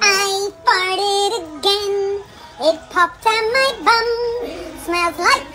I farted again. It popped on my bum. Smells like